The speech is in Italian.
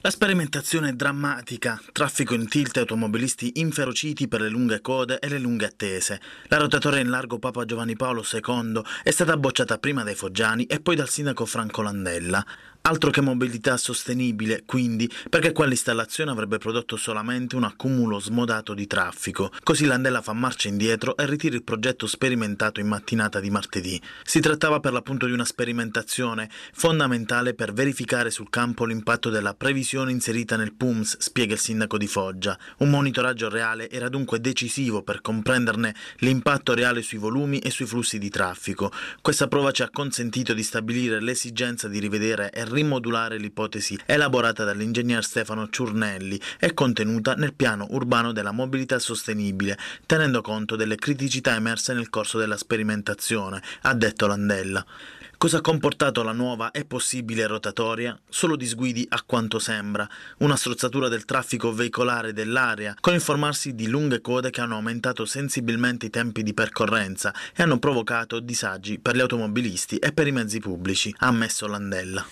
La sperimentazione è drammatica, traffico in tilt e automobilisti inferociti per le lunghe code e le lunghe attese. La rotatoria in largo Papa Giovanni Paolo II è stata bocciata prima dai Foggiani e poi dal sindaco Franco Landella. Altro che mobilità sostenibile, quindi, perché quell'installazione avrebbe prodotto solamente un accumulo smodato di traffico. Così Landella fa marcia indietro e ritira il progetto sperimentato in mattinata di martedì. Si trattava per l'appunto di una sperimentazione fondamentale per verificare sul campo l'impatto della previsione inserita nel PUMS, spiega il sindaco di Foggia. Un monitoraggio reale era dunque decisivo per comprenderne l'impatto reale sui volumi e sui flussi di traffico. Questa prova ci ha consentito di stabilire l'esigenza di rivedere e rimodulare l'ipotesi elaborata dall'ingegner Stefano Ciurnelli e contenuta nel piano urbano della mobilità sostenibile, tenendo conto delle criticità emerse nel corso della sperimentazione, ha detto Landella. Cosa ha comportato la nuova e possibile rotatoria? Solo disguidi a quanto sembra, una strozzatura del traffico veicolare dell'area, con il formarsi di lunghe code che hanno aumentato sensibilmente i tempi di percorrenza e hanno provocato disagi per gli automobilisti e per i mezzi pubblici, ha ammesso Landella.